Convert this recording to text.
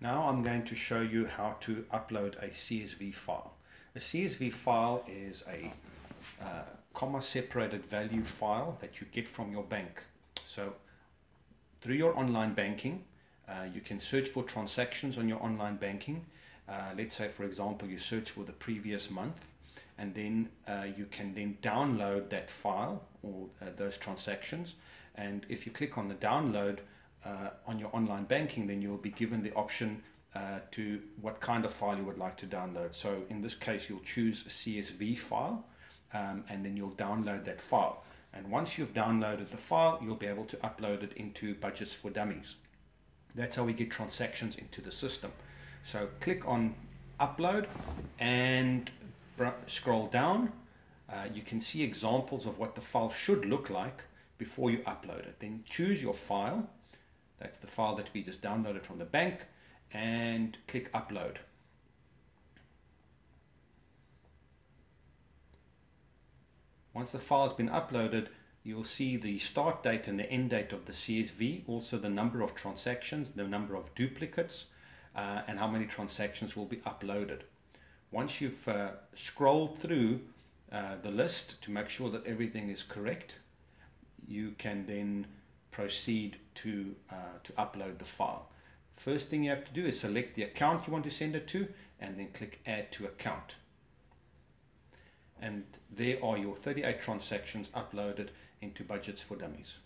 Now I'm going to show you how to upload a CSV file. A CSV file is a uh, comma separated value file that you get from your bank. So through your online banking, uh, you can search for transactions on your online banking. Uh, let's say, for example, you search for the previous month and then uh, you can then download that file or uh, those transactions. And if you click on the download, uh, on your online banking, then you'll be given the option uh, to what kind of file you would like to download. So in this case, you'll choose a CSV file um, and then you'll download that file. And once you've downloaded the file, you'll be able to upload it into Budgets for Dummies. That's how we get transactions into the system. So click on upload and scroll down. Uh, you can see examples of what the file should look like before you upload it. Then choose your file that's the file that we just downloaded from the bank and click upload. Once the file has been uploaded, you'll see the start date and the end date of the CSV, also the number of transactions, the number of duplicates, uh, and how many transactions will be uploaded. Once you've uh, scrolled through uh, the list to make sure that everything is correct, you can then proceed to, uh, to upload the file. First thing you have to do is select the account you want to send it to and then click add to account. And there are your 38 transactions uploaded into Budgets for Dummies.